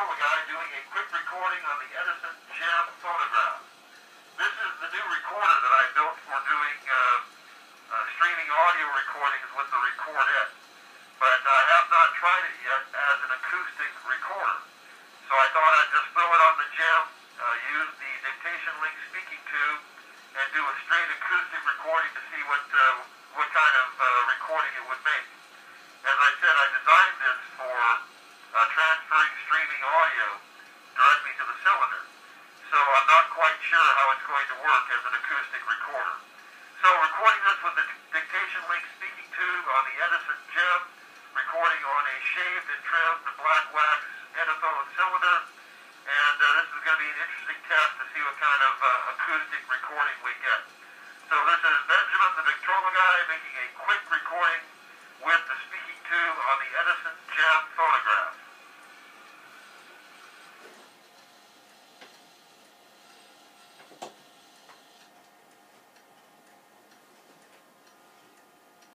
Cobra Guy doing a quick recording on the Edison Gem phonograph. This is the new recorder that I built for doing uh, uh, streaming audio recordings with the recordette. But I have not tried it yet as an acoustic recorder. So I thought I'd just throw it on the gem, uh, use the dictation link speaking tube, and do a straight acoustic recording to see what, uh, what kind of uh, recording it would make. As I said, I designed this for streaming audio directly to the cylinder. So I'm not quite sure how it's going to work as an acoustic recorder. So recording this with the dictation link speaking tube on the Edison Gem, recording on a shaved and trimmed black wax Edison cylinder, and uh, this is going to be an interesting test to see what kind of uh, acoustic recording we get. So this is Benjamin the Victrola guy making a quick recording with the speaking tube on the Edison Gem phonograph.